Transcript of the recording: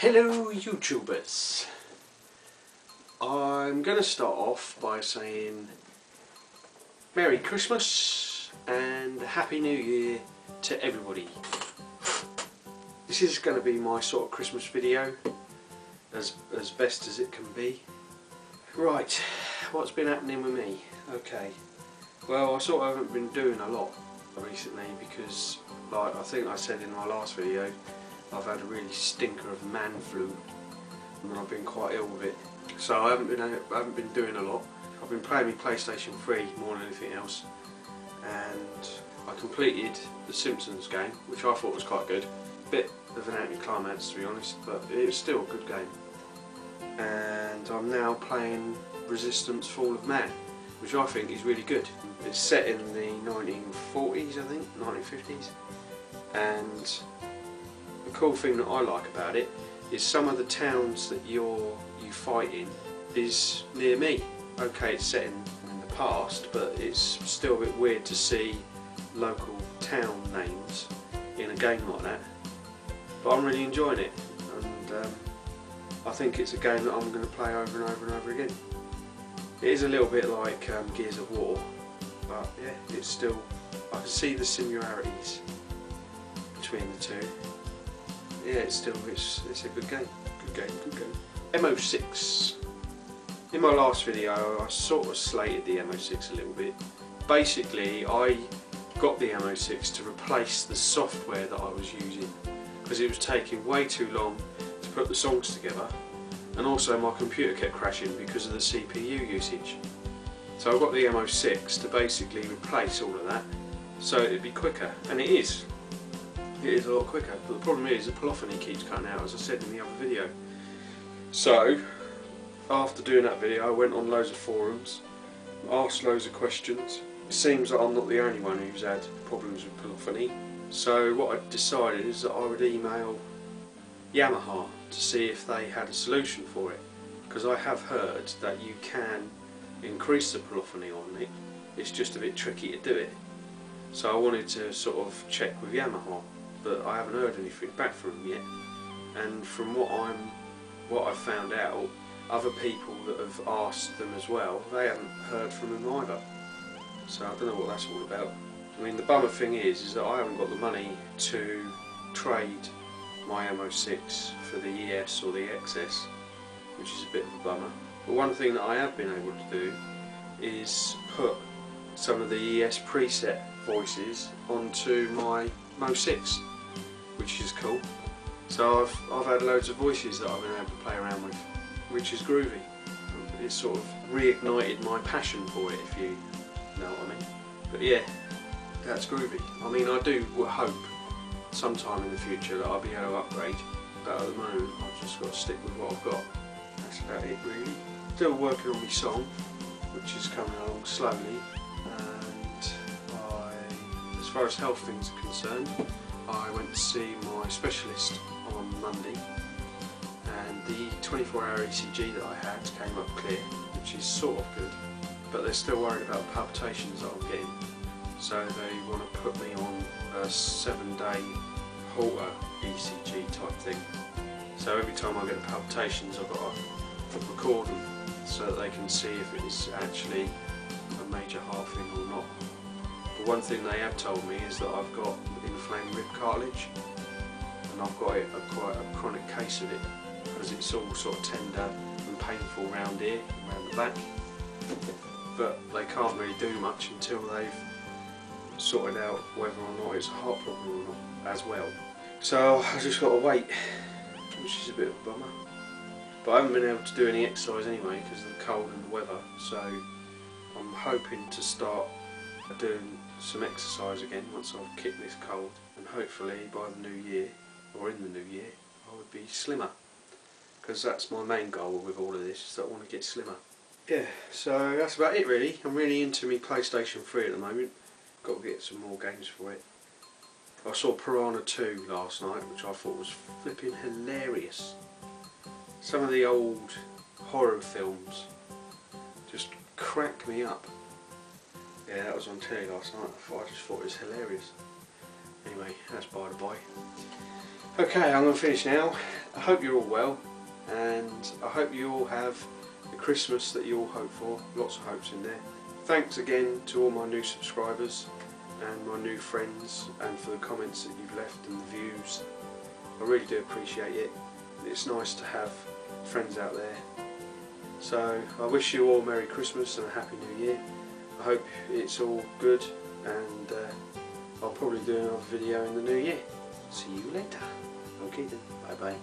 Hello YouTubers! I'm going to start off by saying Merry Christmas and Happy New Year to everybody. This is going to be my sort of Christmas video as, as best as it can be. Right, what's been happening with me? Okay, well I sort of haven't been doing a lot recently because like I think I said in my last video I've had a really stinker of man flu and I've been quite ill with it. So I haven't been I haven't been doing a lot. I've been playing my PlayStation 3 more than anything else and I completed the Simpsons game which I thought was quite good. Bit of an anticlimax to be honest but it was still a good game. And I'm now playing Resistance Fall of Man which I think is really good. It's set in the 1940s I think, 1950s and cool thing that I like about it is some of the towns that you're you fight in is near me. Okay, it's set in, in the past, but it's still a bit weird to see local town names in a game like that. But I'm really enjoying it, and um, I think it's a game that I'm going to play over and over and over again. It is a little bit like um, Gears of War, but yeah, it's still, I can see the similarities between the two yeah, it's still it's it's a good game. Good game, good game. MO6. In my last video, I sort of slated the MO6 a little bit. Basically, I got the MO6 to replace the software that I was using because it was taking way too long to put the songs together and also my computer kept crashing because of the CPU usage. So I got the MO6 to basically replace all of that so it'd be quicker and it is it is a lot quicker. But the problem is the polyphony keeps cutting out, as I said in the other video. So, after doing that video, I went on loads of forums, asked loads of questions. It seems that I'm not the only one who's had problems with polyphony. So what I decided is that I would email Yamaha to see if they had a solution for it. Because I have heard that you can increase the polyphony on it, it's just a bit tricky to do it. So I wanted to sort of check with Yamaha but I haven't heard anything back from them yet. And from what I'm, what I've found out, other people that have asked them as well, they haven't heard from them either. So I don't know what that's all about. I mean, the bummer thing is, is that I haven't got the money to trade my MO6 for the ES or the XS, which is a bit of a bummer. But one thing that I have been able to do is put some of the ES preset voices onto my Mo6 which is cool. So I've, I've had loads of voices that I've been able to play around with, which is groovy. It's sort of reignited my passion for it, if you know what I mean. But yeah, that's groovy. I mean, I do hope sometime in the future that I'll be able to upgrade, but at the moment I've just got to stick with what I've got. That's about it really. Still working on my song, which is coming along slowly, as far as health things are concerned, I went to see my specialist on Monday and the 24 hour ECG that I had came up clear which is sort of good but they're still worried about palpitations that I'm getting so they want to put me on a 7 day Holter ECG type thing so every time I get palpitations I've got to record them so that they can see if it's actually a major heart thing or not. One thing they have told me is that I've got inflamed rib cartilage and I've got a, quite a chronic case of it because it's all sort of tender and painful around here, around the back. But they can't really do much until they've sorted out whether or not it's a heart problem or not as well. So I've just got to wait, which is a bit of a bummer. But I haven't been able to do any exercise anyway because of the cold and the weather, so I'm hoping to start doing some exercise again once I've kicked this cold and hopefully by the new year or in the new year I would be slimmer because that's my main goal with all of this is that I want to get slimmer. Yeah, so that's about it really. I'm really into my PlayStation 3 at the moment. Got to get some more games for it. I saw Piranha 2 last night which I thought was flipping hilarious. Some of the old horror films just crack me up. Yeah, that was on telly last night. I just thought it was hilarious. Anyway, that's by the by. Okay, I'm going to finish now. I hope you're all well and I hope you all have the Christmas that you all hope for. Lots of hopes in there. Thanks again to all my new subscribers and my new friends and for the comments that you've left and the views. I really do appreciate it. It's nice to have friends out there. So I wish you all Merry Christmas and a Happy New Year. I hope it's all good and uh, I'll probably do another video in the new year. See you later. Okay then, bye bye.